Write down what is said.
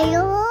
Hello.